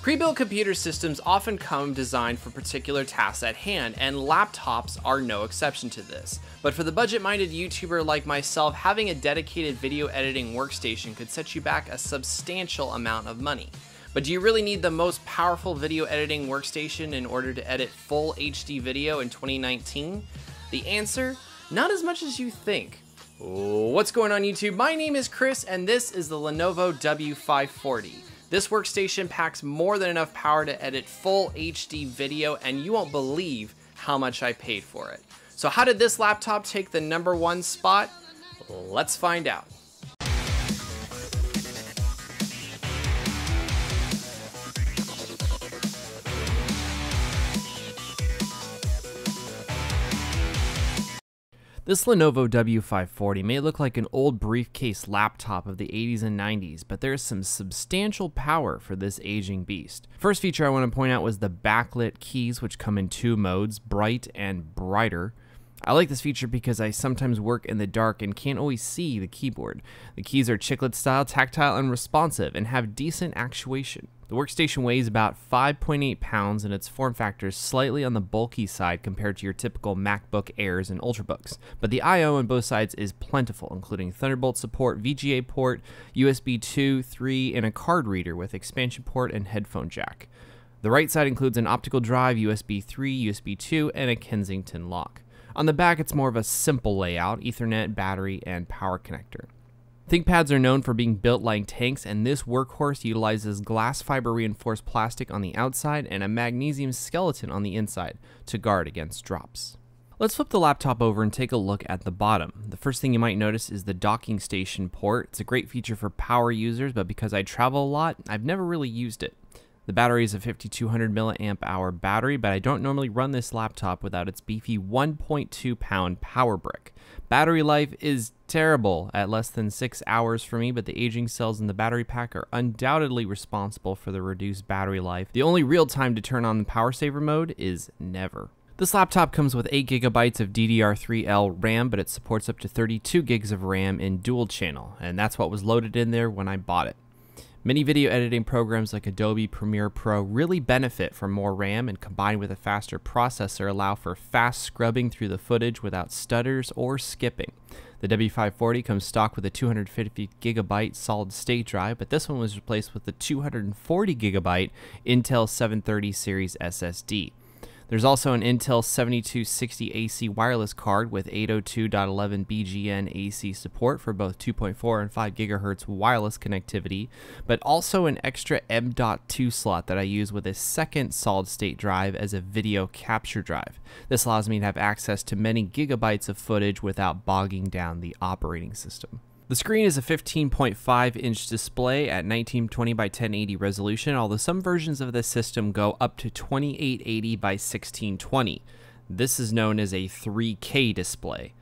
Pre-built computer systems often come designed for particular tasks at hand, and laptops are no exception to this. But for the budget-minded YouTuber like myself, having a dedicated video editing workstation could set you back a substantial amount of money. But do you really need the most powerful video editing workstation in order to edit full HD video in 2019? The answer? Not as much as you think. What's going on YouTube? My name is Chris and this is the Lenovo W540. This workstation packs more than enough power to edit full HD video and you won't believe how much I paid for it. So how did this laptop take the number one spot? Let's find out. This Lenovo W540 may look like an old briefcase laptop of the 80s and 90s, but there's some substantial power for this aging beast. First feature I want to point out was the backlit keys, which come in two modes, bright and brighter. I like this feature because I sometimes work in the dark and can't always see the keyboard. The keys are chiclet style, tactile, and responsive, and have decent actuation. The workstation weighs about 5.8 pounds and its form factor is slightly on the bulky side compared to your typical MacBook Airs and Ultrabooks, but the I.O. on both sides is plentiful, including Thunderbolt support, VGA port, USB 2, 3, and a card reader with expansion port and headphone jack. The right side includes an optical drive, USB 3, USB 2, and a Kensington lock. On the back, it's more of a simple layout Ethernet, battery, and power connector. ThinkPads are known for being built like tanks, and this workhorse utilizes glass fiber reinforced plastic on the outside and a magnesium skeleton on the inside to guard against drops. Let's flip the laptop over and take a look at the bottom. The first thing you might notice is the docking station port. It's a great feature for power users, but because I travel a lot, I've never really used it. The battery is a 5200 milliamp hour battery, but I don't normally run this laptop without its beefy 1.2 pound power brick. Battery life is terrible at less than 6 hours for me, but the aging cells in the battery pack are undoubtedly responsible for the reduced battery life. The only real time to turn on the power saver mode is never. This laptop comes with 8 gigabytes of DDR3L RAM, but it supports up to 32 gigs of RAM in dual channel, and that's what was loaded in there when I bought it. Many video editing programs like Adobe Premiere Pro really benefit from more RAM and combined with a faster processor allow for fast scrubbing through the footage without stutters or skipping. The W540 comes stock with a 250 gigabyte solid state drive, but this one was replaced with the 240 gigabyte Intel 730 series SSD. There's also an Intel 7260 AC wireless card with 802.11 BGN AC support for both 2.4 and 5 GHz wireless connectivity, but also an extra M.2 slot that I use with a second solid state drive as a video capture drive. This allows me to have access to many gigabytes of footage without bogging down the operating system. The screen is a 15.5 inch display at 1920 by 1080 resolution, although some versions of this system go up to 2880 by 1620. This is known as a 3K display.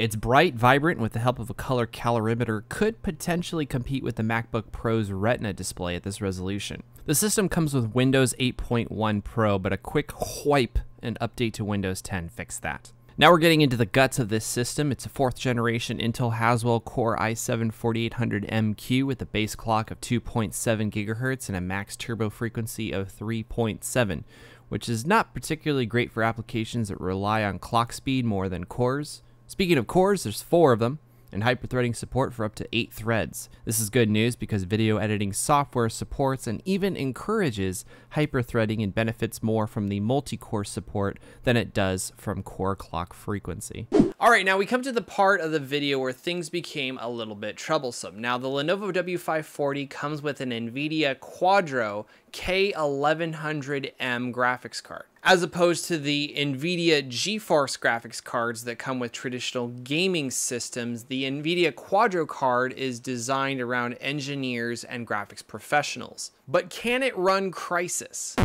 It's bright, vibrant, with the help of a color calorimeter, could potentially compete with the MacBook Pro's Retina display at this resolution. The system comes with Windows 8.1 Pro, but a quick wipe and update to Windows 10 fixed that. Now we're getting into the guts of this system. It's a fourth generation Intel Haswell Core i7 4800MQ with a base clock of 2.7 gigahertz and a max turbo frequency of 3.7, which is not particularly great for applications that rely on clock speed more than cores. Speaking of cores, there's four of them and hyperthreading support for up to 8 threads. This is good news because video editing software supports and even encourages hyperthreading and benefits more from the multi-core support than it does from core clock frequency. All right, now we come to the part of the video where things became a little bit troublesome. Now the Lenovo W540 comes with an NVIDIA Quadro K1100M graphics card, as opposed to the NVIDIA GeForce graphics cards that come with traditional gaming systems. The NVIDIA Quadro card is designed around engineers and graphics professionals. But can it run Crysis?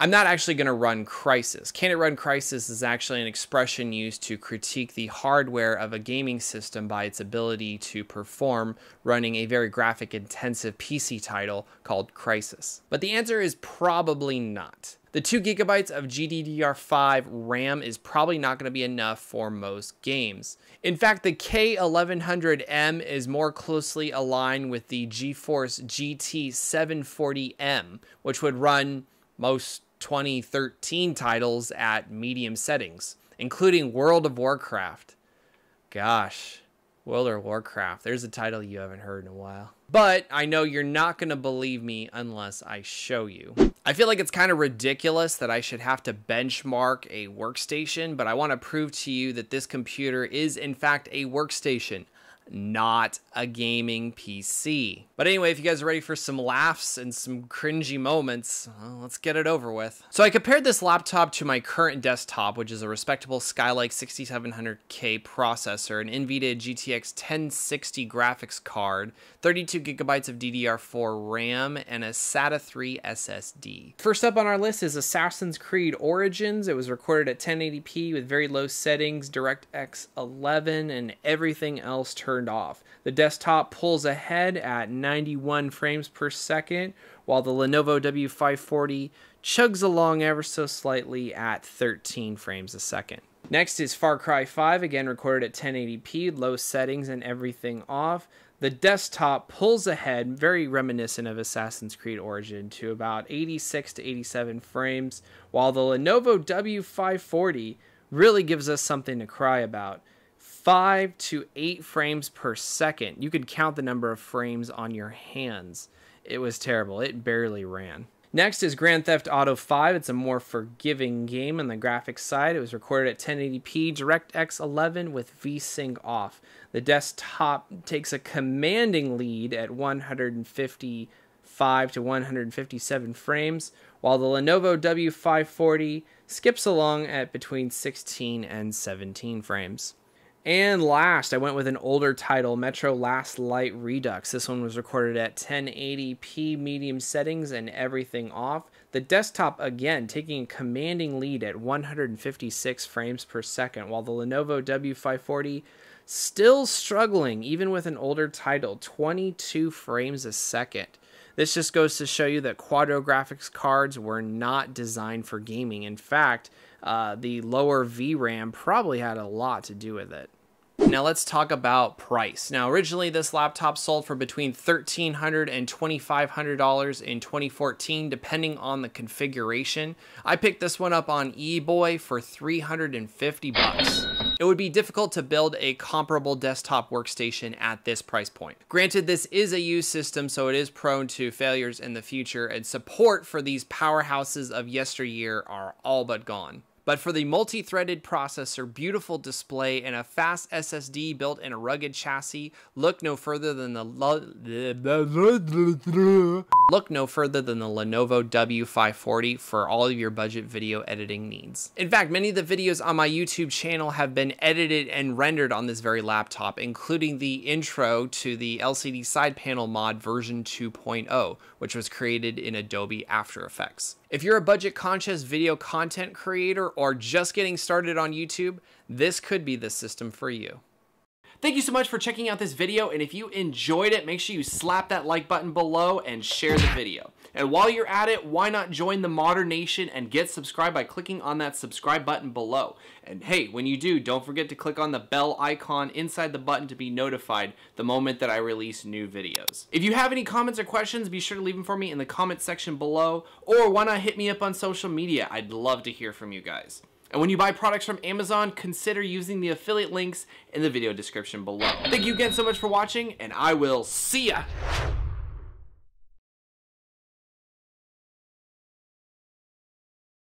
I'm not actually going to run Crysis. Can it run Crysis is actually an expression used to critique the hardware of a gaming system by its ability to perform running a very graphic intensive PC title called Crysis. But the answer is probably not. The 2 gigabytes of GDDR5 RAM is probably not going to be enough for most games. In fact, the K1100M is more closely aligned with the GeForce GT 740M, which would run most 2013 titles at medium settings, including World of Warcraft. Gosh, World of Warcraft. There's a title you haven't heard in a while. But I know you're not to believe me unless I show you. I feel like it's kind of ridiculous that I should have to benchmark a workstation, but I want to prove to you that this computer is in fact a workstation not a gaming PC. But anyway, if you guys are ready for some laughs and some cringy moments, well, let's get it over with. So I compared this laptop to my current desktop, which is a respectable Skylake 6700K processor, an NVIDIA GTX 1060 graphics card, 32 gigabytes of DDR4 RAM, and a SATA 3 SSD. First up on our list is Assassin's Creed Origins. It was recorded at 1080p with very low settings, DirectX 11, and everything else turned turned off. The desktop pulls ahead at 91 frames per second, while the Lenovo W540 chugs along ever so slightly at 13 frames a second. Next is Far Cry 5, again recorded at 1080p, low settings and everything off. The desktop pulls ahead, very reminiscent of Assassin's Creed Origin, to about 86 to 87 frames, while the Lenovo W540 really gives us something to cry about five to eight frames per second. You could count the number of frames on your hands. It was terrible. It barely ran. Next is Grand Theft Auto 5. It's a more forgiving game on the graphics side. It was recorded at 1080p DirectX 11 with VSync off. The desktop takes a commanding lead at 155 to 157 frames, while the Lenovo W540 skips along at between 16 and 17 frames. And last, I went with an older title, Metro Last Light Redux. This one was recorded at 1080p medium settings and everything off. The desktop, again, taking a commanding lead at 156 frames per second, while the Lenovo W540 still struggling, even with an older title, 22 frames a second. This just goes to show you that Quadro graphics cards were not designed for gaming. In fact, uh, the lower VRAM probably had a lot to do with it. Now let's talk about price. Now originally this laptop sold for between $1,300 and $2,500 in 2014 depending on the configuration. I picked this one up on eBay for 350 bucks. It would be difficult to build a comparable desktop workstation at this price point. Granted, this is a used system, so it is prone to failures in the future, and support for these powerhouses of yesteryear are all but gone. But for the multi-threaded processor, beautiful display, and a fast SSD built in a rugged chassis, look no further than the look no further than the Lenovo W540 for all of your budget video editing needs. In fact, many of the videos on my YouTube channel have been edited and rendered on this very laptop, including the intro to the LCD side panel mod version 2.0, which was created in Adobe After Effects. If you're a budget conscious video content creator or just getting started on YouTube, this could be the system for you. Thank you so much for checking out this video, and if you enjoyed it, make sure you slap that like button below and share the video. And while you're at it, why not join the Immodder Nation and get subscribed by clicking on that subscribe button below. And hey, when you do, don't forget to click on the bell icon inside the button to be notified the moment that I release new videos. If you have any comments or questions, be sure to leave them for me in the comment section below, or why not hit me up on social media? I'd love to hear from you guys. And when you buy products from Amazon, consider using the affiliate links in the video description below. Thank you again so much for watching, and I will see ya!